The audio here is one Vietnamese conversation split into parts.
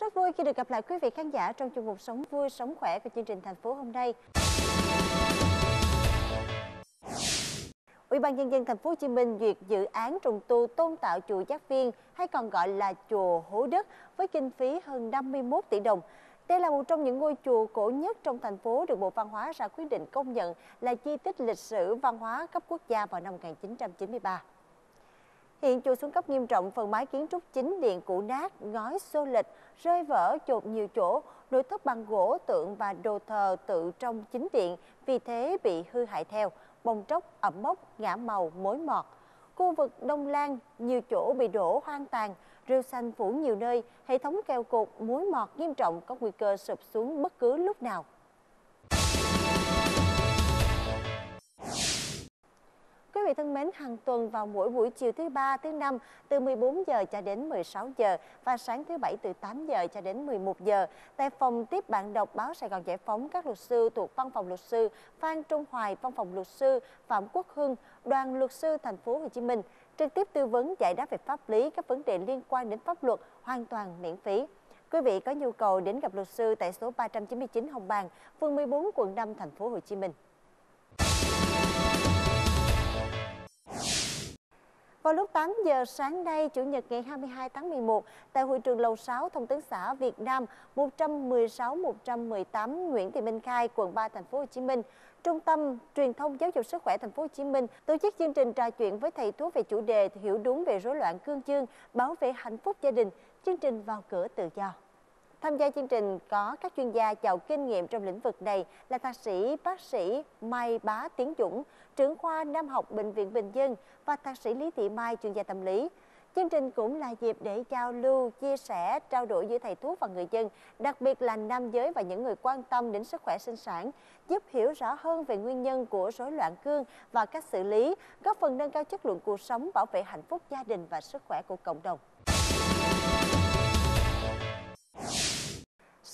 rất vui khi được gặp lại quý vị khán giả trong chương mục Sống vui, sống khỏe của chương trình thành phố hôm nay. Ủy ban nhân dân thành phố Hồ Chí Minh duyệt dự án trùng tu tôn tạo chùa Giác Viên hay còn gọi là chùa Hố Đất với kinh phí hơn 51 tỷ đồng. Đây là một trong những ngôi chùa cổ nhất trong thành phố được Bộ Văn hóa ra quyết định công nhận là di tích lịch sử văn hóa cấp quốc gia vào năm 1993. Hiện chùa xuống cấp nghiêm trọng, phần mái kiến trúc chính điện cũ nát, ngói xô lệch, rơi vỡ chột nhiều chỗ, nội thất bằng gỗ tượng và đồ thờ tự trong chính điện vì thế bị hư hại theo, bong tróc, ẩm mốc, ngã màu, mối mọt. Khu vực Đông Lan, nhiều chỗ bị đổ hoang tàn, rêu xanh phủ nhiều nơi, hệ thống keo cột, mối mọt nghiêm trọng có nguy cơ sụp xuống bất cứ lúc nào. Vị thân mến, hàng tuần vào mỗi buổi chiều thứ ba, thứ năm từ 14 giờ cho đến 16 giờ và sáng thứ bảy từ 8 giờ cho đến 11 giờ tại phòng tiếp bạn đọc báo Sài Gòn Giải phóng các luật sư thuộc Văn phòng luật sư Phan Trung Hoài, Văn phòng luật sư Phạm Quốc Hưng, Đoàn luật sư thành phố Hồ Chí Minh trực tiếp tư vấn giải đáp về pháp lý các vấn đề liên quan đến pháp luật hoàn toàn miễn phí. Quý vị có nhu cầu đến gặp luật sư tại số 399 Hồng Bàng, phường 14, quận 5, thành phố Hồ Chí Minh. Vào lúc 8 giờ sáng nay, Chủ nhật ngày 22 tháng 11, tại hội trường Lầu 6, Thông tấn xã Việt Nam 116-118 Nguyễn Thị Minh Khai, quận 3, thành phố Hồ Chí Minh, Trung tâm Truyền thông Giáo dục Sức khỏe Thành phố Hồ Chí Minh tổ chức chương trình trò chuyện với thầy thuốc về chủ đề hiểu đúng về rối loạn cương dương, bảo vệ hạnh phúc gia đình. Chương trình vào cửa tự do. Tham gia chương trình có các chuyên gia giàu kinh nghiệm trong lĩnh vực này là thạc sĩ bác sĩ Mai Bá Tiến Dũng, trưởng khoa Nam học Bệnh viện Bình Dân và thạc sĩ Lý Thị Mai, chuyên gia tâm lý. Chương trình cũng là dịp để giao lưu, chia sẻ, trao đổi giữa thầy thuốc và người dân, đặc biệt là nam giới và những người quan tâm đến sức khỏe sinh sản, giúp hiểu rõ hơn về nguyên nhân của rối loạn cương và cách xử lý, góp phần nâng cao chất lượng cuộc sống, bảo vệ hạnh phúc gia đình và sức khỏe của cộng đồng.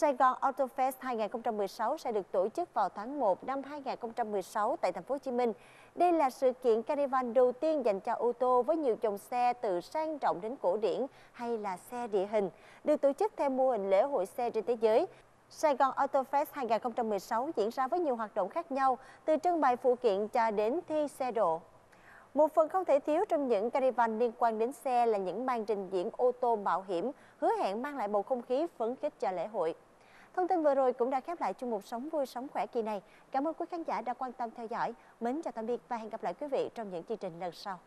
Sài Gòn Auto Fest 2016 sẽ được tổ chức vào tháng 1 năm 2016 tại thành phố Hồ Chí Minh. Đây là sự kiện carnival đầu tiên dành cho ô tô với nhiều dòng xe từ sang trọng đến cổ điển hay là xe địa hình, được tổ chức theo mô hình lễ hội xe trên thế giới. Sài Gòn Auto Fest 2016 diễn ra với nhiều hoạt động khác nhau, từ trưng bày phụ kiện cho đến thi xe độ. Một phần không thể thiếu trong những caravan liên quan đến xe là những màn trình diễn ô tô mạo hiểm, hứa hẹn mang lại bầu không khí phấn khích cho lễ hội. Thông tin vừa rồi cũng đã khép lại chương mục Sống vui, sống khỏe kỳ này. Cảm ơn quý khán giả đã quan tâm theo dõi. Mến chào tạm biệt và hẹn gặp lại quý vị trong những chương trình lần sau.